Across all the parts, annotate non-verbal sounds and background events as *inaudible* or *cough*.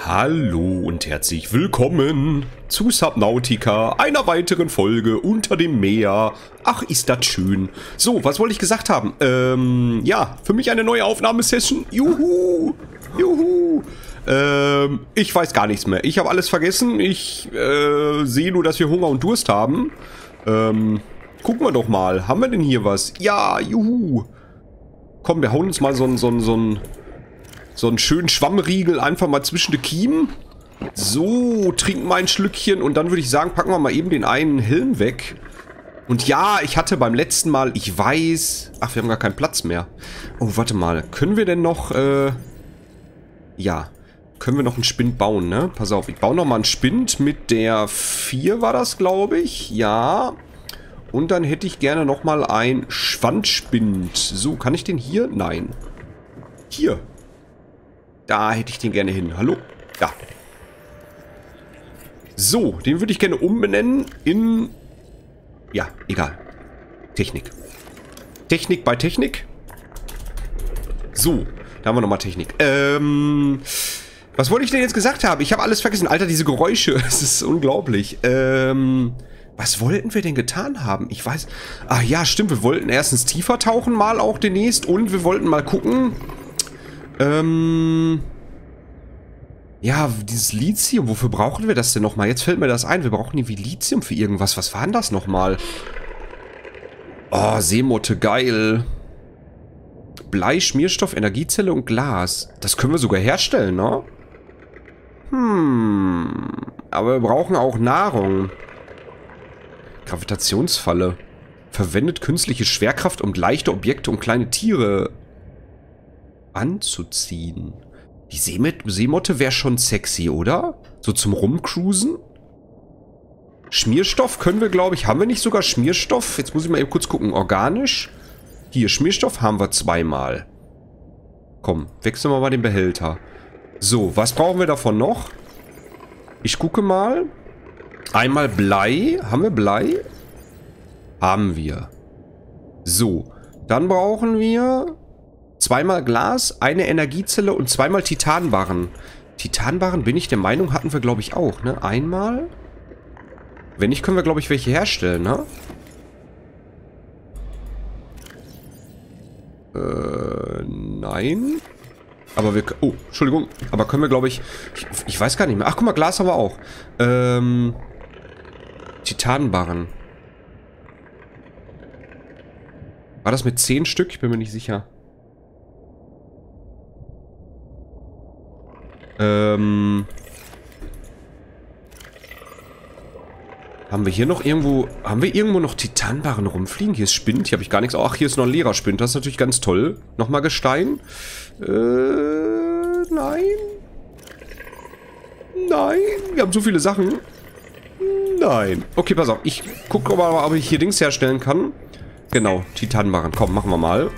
Hallo und herzlich willkommen zu Subnautica, einer weiteren Folge unter dem Meer. Ach, ist das schön. So, was wollte ich gesagt haben? Ähm, ja, für mich eine neue Aufnahmesession. Juhu, juhu. Ähm, ich weiß gar nichts mehr. Ich habe alles vergessen. Ich äh, sehe nur, dass wir Hunger und Durst haben. Ähm, gucken wir doch mal. Haben wir denn hier was? Ja, juhu. Komm, wir hauen uns mal so ein, so ein, so ein so einen schönen Schwammriegel einfach mal zwischen die Kiemen. So, trinken wir ein Schlückchen und dann würde ich sagen, packen wir mal eben den einen Helm weg. Und ja, ich hatte beim letzten Mal, ich weiß... Ach, wir haben gar keinen Platz mehr. Oh, warte mal. Können wir denn noch... Äh, ja, können wir noch einen Spind bauen, ne? Pass auf, ich baue noch mal einen Spind mit der 4 war das, glaube ich. Ja. Und dann hätte ich gerne noch mal ein Schwandspind. So, kann ich den hier? Nein. Hier. Da hätte ich den gerne hin. Hallo? Da. So, den würde ich gerne umbenennen in... Ja, egal. Technik. Technik bei Technik. So, da haben wir nochmal Technik. Ähm... Was wollte ich denn jetzt gesagt haben? Ich habe alles vergessen. Alter, diese Geräusche. *laughs* Es ist unglaublich. Ähm... Was wollten wir denn getan haben? Ich weiß... Ach ja, stimmt. Wir wollten erstens tiefer tauchen mal auch demnächst. Und wir wollten mal gucken... Ähm... Ja, dieses Lithium, wofür brauchen wir das denn nochmal? Jetzt fällt mir das ein, wir brauchen irgendwie Lithium für irgendwas. Was war denn das nochmal? Oh, Seemotte, geil. Blei, Schmierstoff, Energiezelle und Glas. Das können wir sogar herstellen, ne? Hm. Aber wir brauchen auch Nahrung. Gravitationsfalle. Verwendet künstliche Schwerkraft, um leichte Objekte und kleine Tiere anzuziehen. Die Seemotte wäre schon sexy, oder? So zum Rumcruisen? Schmierstoff können wir, glaube ich, haben wir nicht sogar Schmierstoff? Jetzt muss ich mal eben kurz gucken. Organisch? Hier, Schmierstoff haben wir zweimal. Komm, wechseln wir mal den Behälter. So, was brauchen wir davon noch? Ich gucke mal. Einmal Blei. Haben wir Blei? Haben wir. So, dann brauchen wir Zweimal Glas, eine Energiezelle und zweimal Titanbarren. Titanbarren, bin ich der Meinung, hatten wir, glaube ich, auch, ne? Einmal. Wenn nicht, können wir, glaube ich, welche herstellen, ne? Äh, nein. Aber wir... Oh, Entschuldigung. Aber können wir, glaube ich, ich... Ich weiß gar nicht mehr. Ach, guck mal, Glas haben wir auch. Ähm... Titanbarren. War das mit 10 Stück? Ich bin mir nicht sicher. Ähm... Haben wir hier noch irgendwo... Haben wir irgendwo noch Titanbarren rumfliegen? Hier ist Spind. Hier habe ich gar nichts. Ach, hier ist noch ein leerer Spind. Das ist natürlich ganz toll. Nochmal Gestein. Äh... Nein. Nein. Wir haben so viele Sachen. Nein. Okay, pass auf. Ich gucke mal, ob ich hier Dings herstellen kann. Genau, Titanbarren. Komm, machen wir mal.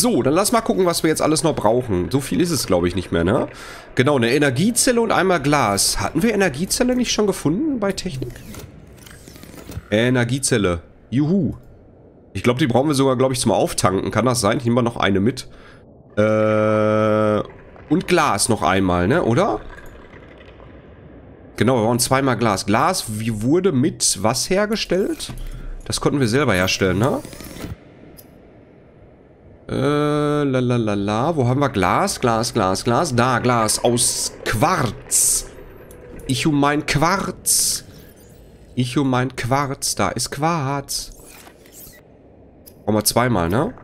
So, dann lass mal gucken, was wir jetzt alles noch brauchen. So viel ist es, glaube ich, nicht mehr, ne? Genau, eine Energiezelle und einmal Glas. Hatten wir Energiezelle nicht schon gefunden bei Technik? Energiezelle. Juhu. Ich glaube, die brauchen wir sogar, glaube ich, zum Auftanken. Kann das sein? Ich nehme mal noch eine mit. Äh... Und Glas noch einmal, ne? Oder? Genau, wir brauchen zweimal Glas. Glas wie wurde mit was hergestellt? Das konnten wir selber herstellen, ne? Äh, lalalala. Wo haben wir Glas? Glas, Glas, Glas. Da, Glas aus Quarz. Ich um mein Quarz. Ich um mein Quarz. Da ist Quarz. Brauchen wir zweimal, ne?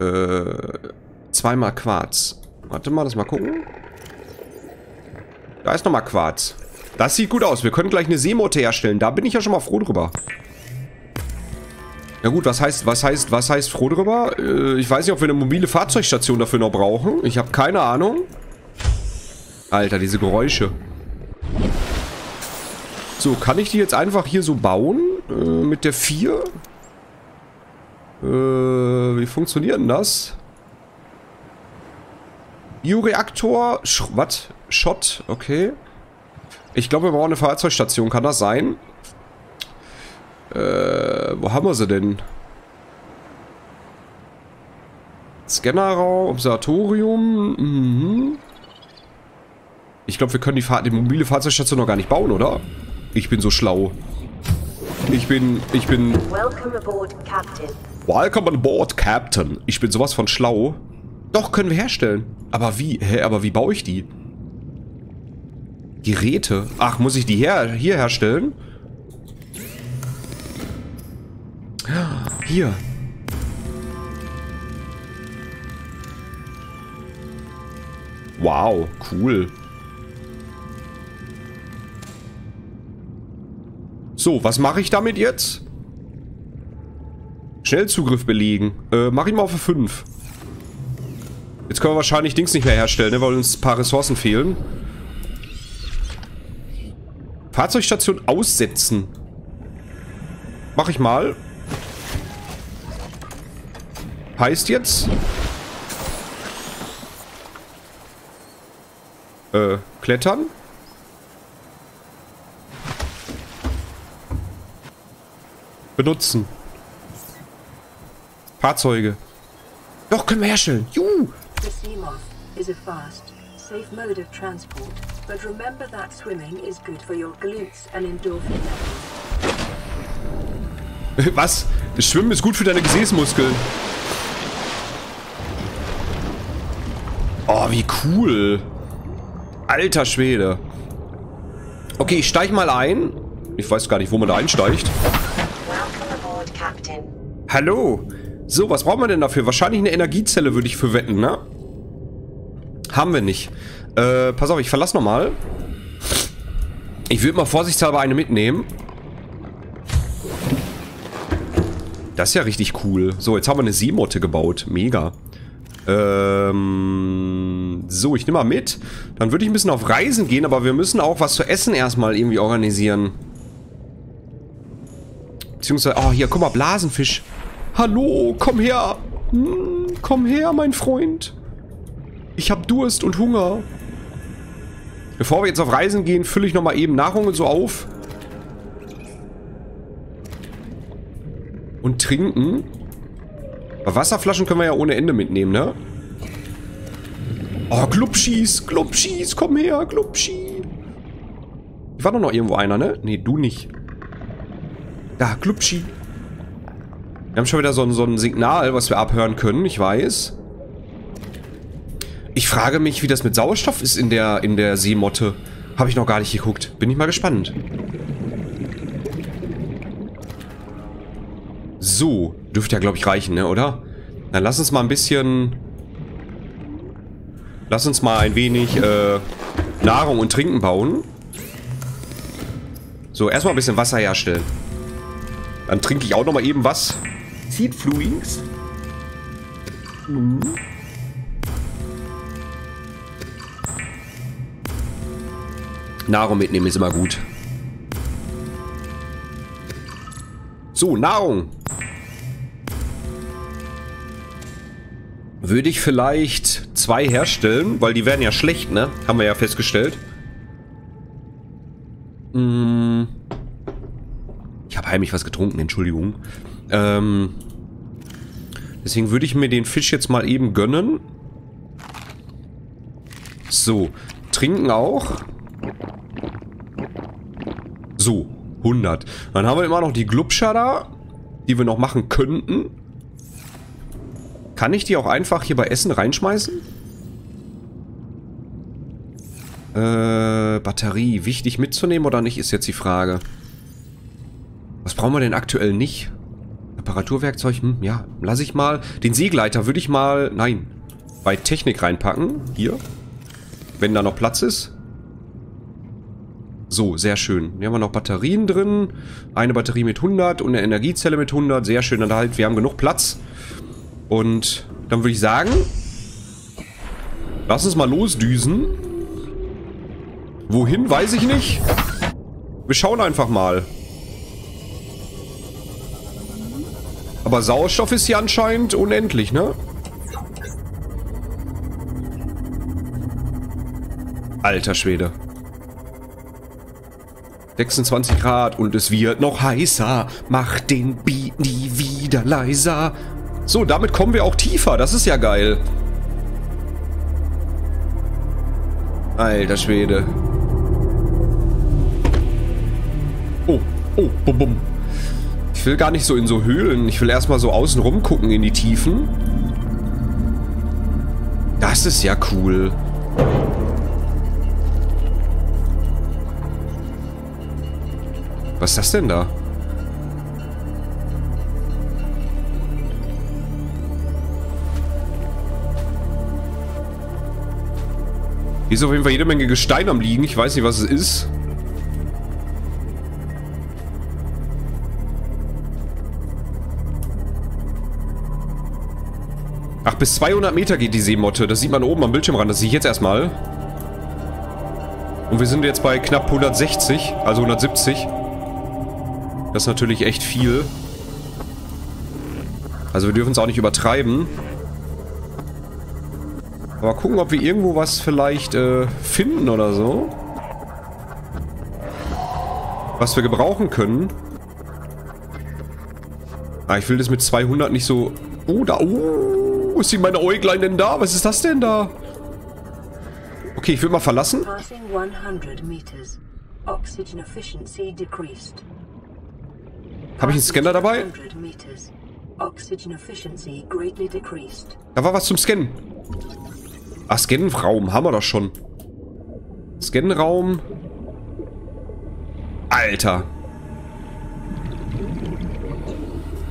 Äh, zweimal Quarz. Warte mal, lass mal gucken. Da ist nochmal Quarz. Das sieht gut aus. Wir können gleich eine Seemotte herstellen. Da bin ich ja schon mal froh drüber. Ja gut, was heißt, was heißt, was heißt froh drüber? Äh, ich weiß nicht, ob wir eine mobile Fahrzeugstation dafür noch brauchen. Ich habe keine Ahnung. Alter, diese Geräusche. So, kann ich die jetzt einfach hier so bauen? Äh, mit der 4? Äh, wie funktioniert denn das? Bioreaktor, was? Shot, okay. Ich glaube, wir brauchen eine Fahrzeugstation, kann das sein? Äh, wo haben wir sie denn? Scannerraum, Observatorium. Mhm. Ich glaube, wir können die, Fahr die mobile Fahrzeugstation noch gar nicht bauen, oder? Ich bin so schlau. Ich bin, ich bin... Welcome aboard, Captain. Welcome on board, Captain. Ich bin sowas von schlau. Doch, können wir herstellen. Aber wie? Hä, aber wie baue ich die? Geräte. Ach, muss ich die her hier herstellen? Hier. Wow, cool. So, was mache ich damit jetzt? Schnellzugriff belegen. Äh, mach ich mal auf 5. Jetzt können wir wahrscheinlich Dings nicht mehr herstellen, ne, weil uns ein paar Ressourcen fehlen. Fahrzeugstation aussetzen. Mach ich mal. Heißt jetzt... Äh, klettern. Benutzen. Fahrzeuge. Doch, können wir herstellen. Juhu. The Seamoth is a fast, safe mode of transport, but remember that swimming is good for your glutes and endorphin levels. *laughs* Was? Das Schwimmen ist gut für deine Gesäßmuskeln. Oh, wie cool. Alter Schwede. Okay, ich steig mal ein. Ich weiß gar nicht, wo man da einsteigt. Hallo. So, was braucht man denn dafür? Wahrscheinlich eine Energiezelle, würde ich für wetten, ne? Haben wir nicht. Äh, pass auf, ich verlasse nochmal. Ich würde mal vorsichtshalber eine mitnehmen. Das ist ja richtig cool. So, jetzt haben wir eine Seemotte gebaut. Mega. Ähm, so, ich nehme mal mit. Dann würde ich ein bisschen auf Reisen gehen, aber wir müssen auch was zu essen erstmal irgendwie organisieren. Beziehungsweise, oh, hier, guck mal, Blasenfisch. Hallo, komm her. Hm, komm her, mein Freund. Ich hab Durst und Hunger. Bevor wir jetzt auf Reisen gehen, fülle ich nochmal eben Nahrung und so auf. Und trinken. Aber Wasserflaschen können wir ja ohne Ende mitnehmen, ne? Oh, Glubschis, Glubschis, komm her, Glubschi. War doch noch irgendwo einer, ne? Nee, du nicht. Da, Glubschi. Wir haben schon wieder so ein, so ein Signal, was wir abhören können, ich weiß. Ich frage mich, wie das mit Sauerstoff ist in der, in der Seemotte. Habe ich noch gar nicht geguckt. Bin ich mal gespannt. So, dürfte ja, glaube ich, reichen, ne, oder? Dann lass uns mal ein bisschen... Lass uns mal ein wenig äh, Nahrung und Trinken bauen. So, erstmal ein bisschen Wasser herstellen. Dann trinke ich auch noch mal eben was. Seed Fluings. Mhm. Nahrung mitnehmen ist immer gut. So, Nahrung. Würde ich vielleicht zwei herstellen, weil die werden ja schlecht, ne? Haben wir ja festgestellt. Mm. Ich habe heimlich was getrunken, Entschuldigung. Ähm, deswegen würde ich mir den Fisch jetzt mal eben gönnen. So, trinken auch. So, 100. Dann haben wir immer noch die Glubscher da, die wir noch machen könnten. Kann ich die auch einfach hier bei Essen reinschmeißen? Äh, Batterie. Wichtig mitzunehmen oder nicht, ist jetzt die Frage. Was brauchen wir denn aktuell nicht? Reparaturwerkzeug, hm, ja, lasse ich mal. Den Seegleiter würde ich mal, nein, bei Technik reinpacken. Hier. Wenn da noch Platz ist. So, sehr schön. Hier haben wir noch Batterien drin. Eine Batterie mit 100 und eine Energiezelle mit 100. Sehr schön. Dann halt, wir haben genug Platz. Und dann würde ich sagen, lass uns mal losdüsen. Wohin, weiß ich nicht. Wir schauen einfach mal. Aber Sauerstoff ist hier anscheinend unendlich, ne? Alter Schwede. 26 Grad und es wird noch heißer. Mach den Beat nie wieder leiser. So, damit kommen wir auch tiefer. Das ist ja geil. Alter Schwede. Oh, oh, bum, bum. Ich will gar nicht so in so Höhlen. Ich will erstmal so außen rum gucken in die Tiefen. Das ist ja cool. Was ist das denn da? Hier ist auf jeden Fall jede Menge Gestein am liegen. Ich weiß nicht, was es ist. Ach, bis 200 Meter geht die Seemotte. Das sieht man oben am Bildschirmrand. Das sehe ich jetzt erstmal. Und wir sind jetzt bei knapp 160, also 170. Das ist natürlich echt viel. Also wir dürfen es auch nicht übertreiben. Aber gucken, ob wir irgendwo was vielleicht äh, finden oder so. Was wir gebrauchen können. Ah, ich will das mit 200 nicht so... Oh, da... Oh, ist meine Äuglein denn da? Was ist das denn da? Okay, ich will mal verlassen. Passing 100 meters. Oxygen efficiency decreased. Habe ich einen Scanner dabei? 100 meters. Oxygen efficiency greatly decreased. Da war was zum Scannen. Ach, Scannenraum. Haben wir doch schon. Scannenraum. Alter.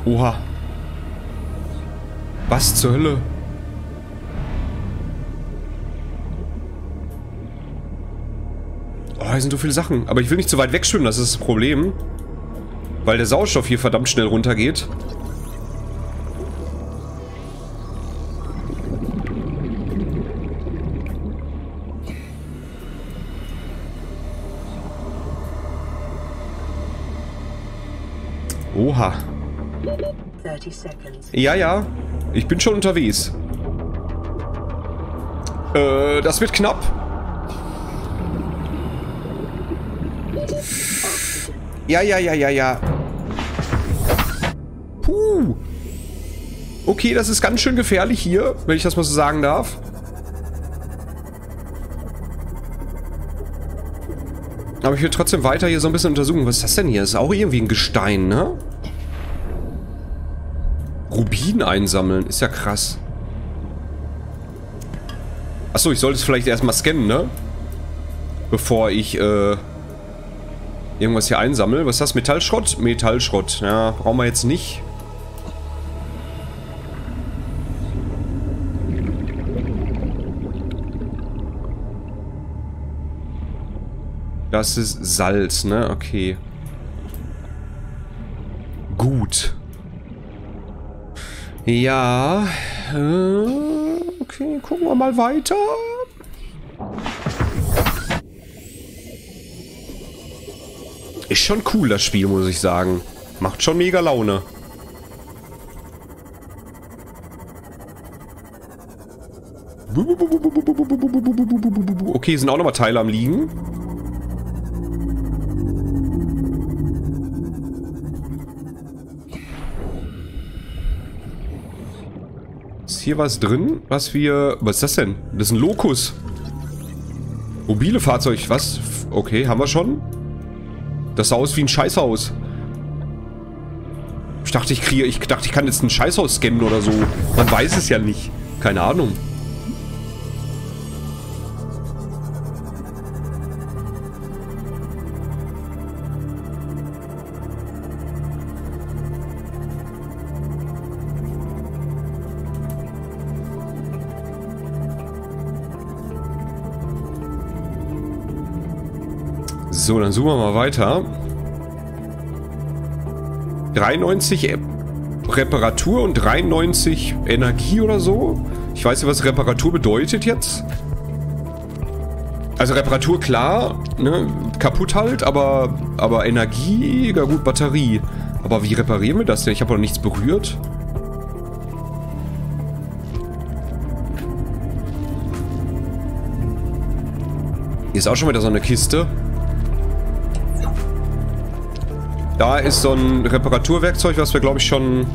Oha. Was zur Hölle? Oh, hier sind so viele Sachen. Aber ich will nicht zu weit wegschwimmen, das ist das Problem. Weil der Sauerstoff hier verdammt schnell runtergeht. Oha. 30 seconds. Ja, ja. Ich bin schon unterwegs. Äh, das wird knapp. Ja, ja, ja, ja, ja. Puh. Okay, das ist ganz schön gefährlich hier, wenn ich das mal so sagen darf. Aber ich will trotzdem weiter hier so ein bisschen untersuchen. Was ist das denn hier? Das ist auch irgendwie ein Gestein, ne? Rubin einsammeln. Ist ja krass. Achso, ich sollte es vielleicht erstmal scannen, ne? Bevor ich, äh... Irgendwas hier einsammle. Was ist das? Metallschrott? Metallschrott. Ja, brauchen wir jetzt nicht. Das ist Salz, ne? Okay. Ja. Äh, okay, gucken wir mal weiter. Ist schon cool, das Spiel, muss ich sagen. Macht schon mega Laune. Okay, sind auch nochmal Teile am Liegen. Hier was drin, was wir... Was ist das denn? Das ist ein Lokus. Mobile Fahrzeug. Was? Okay, haben wir schon. Das sah aus wie ein Scheißhaus. Ich dachte, ich kriege... Ich dachte, ich kann jetzt ein Scheißhaus scannen oder so. Man weiß es ja nicht. Keine Ahnung. So, dann suchen wir mal weiter. 93 Reparatur und 93 Energie oder so. Ich weiß nicht, was Reparatur bedeutet jetzt. Also Reparatur, klar, ne, kaputt halt, aber, aber Energie, ja gut, Batterie. Aber wie reparieren wir das denn? Ich habe noch nichts berührt. Hier ist auch schon wieder so eine Kiste. Da ist so ein Reparaturwerkzeug, was wir, glaube ich, schon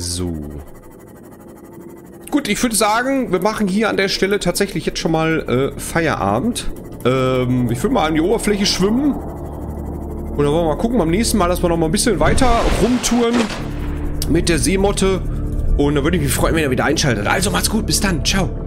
So. Gut, ich würde sagen, wir machen hier an der Stelle tatsächlich jetzt schon mal äh, Feierabend. Ähm, ich würde mal an die Oberfläche schwimmen. Und dann wollen wir mal gucken beim nächsten Mal, dass wir noch mal ein bisschen weiter rumtouren mit der Seemotte. Und dann würde ich mich freuen, wenn ihr wieder einschaltet. Also macht's gut, bis dann, ciao.